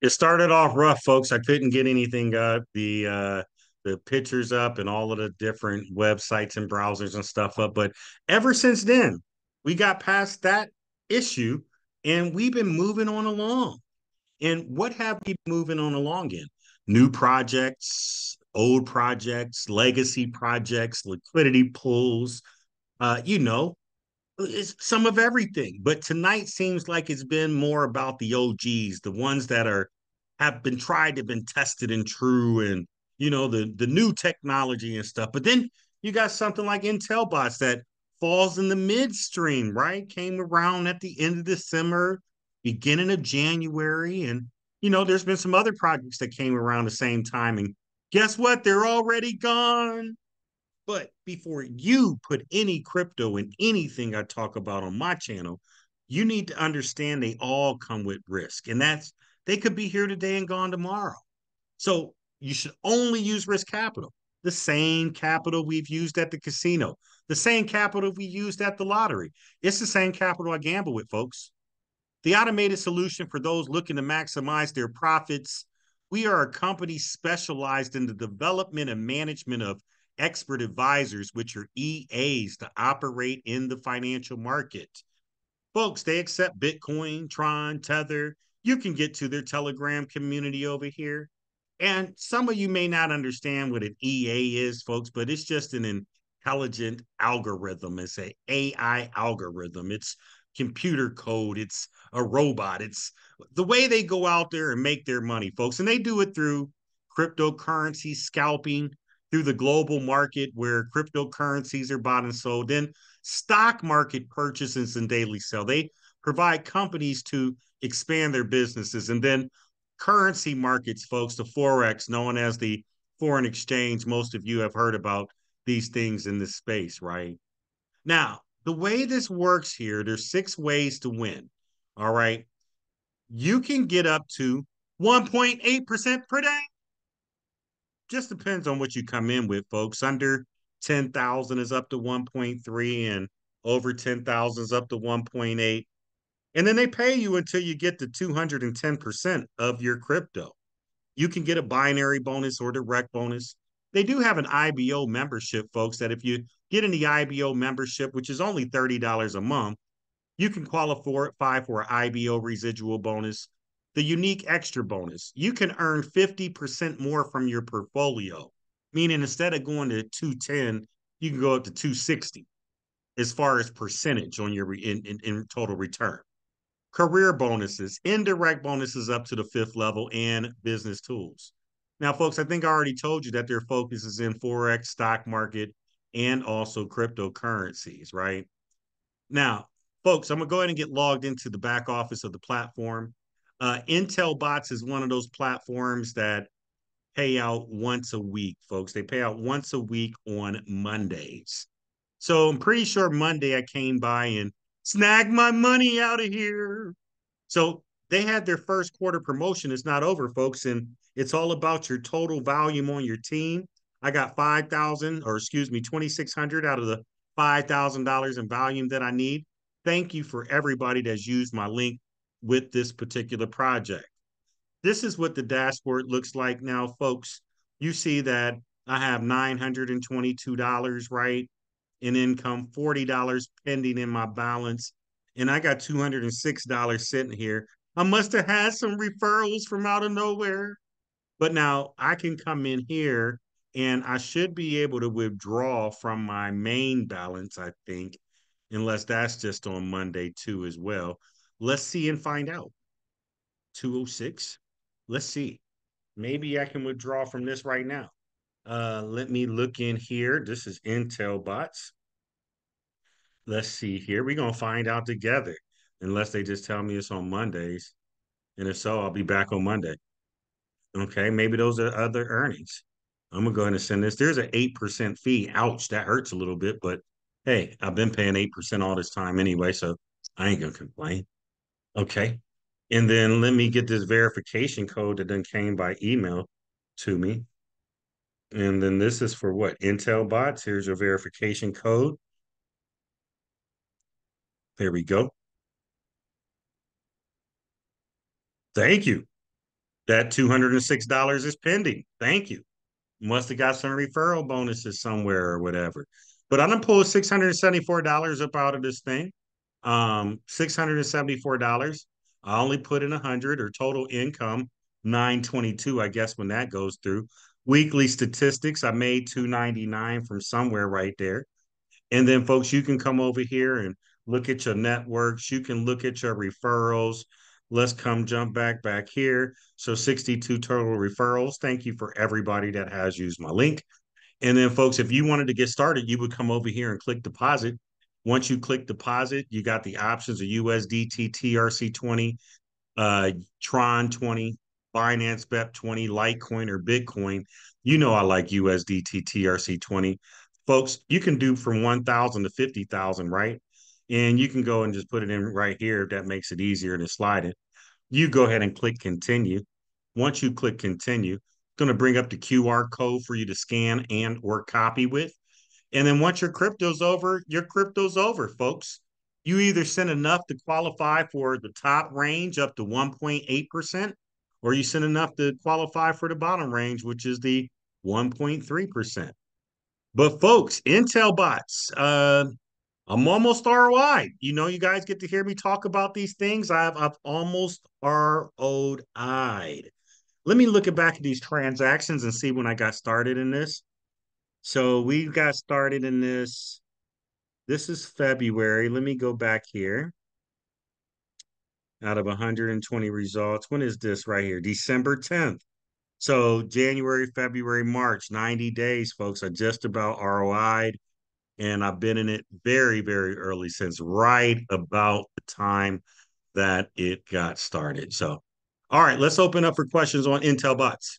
It started off rough, folks. I couldn't get anything up. The uh the pictures up and all of the different websites and browsers and stuff up. But ever since then, we got past that issue and we've been moving on along. And what have we been moving on along in? New projects, old projects, legacy projects, liquidity pools, uh, you know, it's some of everything. But tonight seems like it's been more about the OGs, the ones that are have been tried, have been tested and true, and you know the the new technology and stuff. But then you got something like Intelbots that falls in the midstream, right? Came around at the end of December, beginning of January, and you know there's been some other projects that came around the same time, and guess what? They're already gone. But before you put any crypto in anything I talk about on my channel, you need to understand they all come with risk. And that's they could be here today and gone tomorrow. So you should only use risk capital, the same capital we've used at the casino, the same capital we used at the lottery. It's the same capital I gamble with, folks. The automated solution for those looking to maximize their profits. We are a company specialized in the development and management of expert advisors, which are EAs, to operate in the financial market. Folks, they accept Bitcoin, Tron, Tether. You can get to their Telegram community over here. And some of you may not understand what an EA is, folks, but it's just an intelligent algorithm. It's a AI algorithm. It's computer code. It's a robot. It's the way they go out there and make their money, folks. And they do it through cryptocurrency scalping, through the global market where cryptocurrencies are bought and sold, then stock market purchases and daily sell. They provide companies to expand their businesses. And then currency markets, folks, the Forex, known as the foreign exchange. Most of you have heard about these things in this space, right? Now, the way this works here, there's six ways to win. All right. You can get up to 1.8% per day just depends on what you come in with, folks. Under 10,000 is up to 1.3 and over 10,000 is up to 1.8. And then they pay you until you get to 210% of your crypto. You can get a binary bonus or direct bonus. They do have an IBO membership, folks, that if you get in the IBO membership, which is only $30 a month, you can qualify for an IBO residual bonus the unique extra bonus. You can earn 50% more from your portfolio, meaning instead of going to 210, you can go up to 260 as far as percentage on your in, in, in total return. Career bonuses, indirect bonuses up to the fifth level, and business tools. Now, folks, I think I already told you that their focus is in Forex, stock market, and also cryptocurrencies, right? Now, folks, I'm going to go ahead and get logged into the back office of the platform. Uh, Intelbots is one of those platforms that pay out once a week, folks. They pay out once a week on Mondays. So I'm pretty sure Monday I came by and snagged my money out of here. So they had their first quarter promotion. It's not over, folks, and it's all about your total volume on your team. I got 5,000 or excuse me, 2,600 out of the $5,000 in volume that I need. Thank you for everybody that's used my link with this particular project. This is what the dashboard looks like now, folks. You see that I have $922, right, in income, $40 pending in my balance, and I got $206 sitting here. I must have had some referrals from out of nowhere. But now I can come in here and I should be able to withdraw from my main balance, I think, unless that's just on Monday too as well. Let's see and find out. 206. Let's see. Maybe I can withdraw from this right now. Uh, let me look in here. This is Intelbots. Let's see here. We're going to find out together, unless they just tell me it's on Mondays. And if so, I'll be back on Monday. Okay, maybe those are other earnings. I'm going to go ahead and send this. There's an 8% fee. Ouch, that hurts a little bit, but hey, I've been paying 8% all this time anyway, so I ain't going to complain. Okay. And then let me get this verification code that then came by email to me. And then this is for what? Intelbots. Here's your verification code. There we go. Thank you. that $206 is pending. Thank you. Must have got some referral bonuses somewhere or whatever. But I'm gonna pull $674 up out of this thing. Um, $674. I only put in a hundred or total income 922, I guess, when that goes through. Weekly statistics, I made 299 from somewhere right there. And then folks, you can come over here and look at your networks. You can look at your referrals. Let's come jump back back here. So 62 total referrals. Thank you for everybody that has used my link. And then folks, if you wanted to get started, you would come over here and click deposit. Once you click deposit, you got the options of USDT, TRC20, uh, Tron 20, Binance BEP 20, Litecoin or Bitcoin. You know I like USDT, TRC20 folks, you can do from 1,000 to 50,000, right? And you can go and just put it in right here if that makes it easier to slide it. You go ahead and click continue. Once you click continue, it's going to bring up the QR code for you to scan and or copy with. And then once your crypto's over, your crypto's over, folks. You either send enough to qualify for the top range up to 1.8%, or you send enough to qualify for the bottom range, which is the 1.3%. But folks, Intelbots, uh, I'm almost ROI. You know, you guys get to hear me talk about these things. I've I've almost ROI'd. Let me look back at these transactions and see when I got started in this. So we got started in this. This is February. Let me go back here. Out of 120 results, when is this right here? December 10th. So January, February, March, 90 days, folks. I just about ROI'd. And I've been in it very, very early since right about the time that it got started. So, all right, let's open up for questions on Intelbots.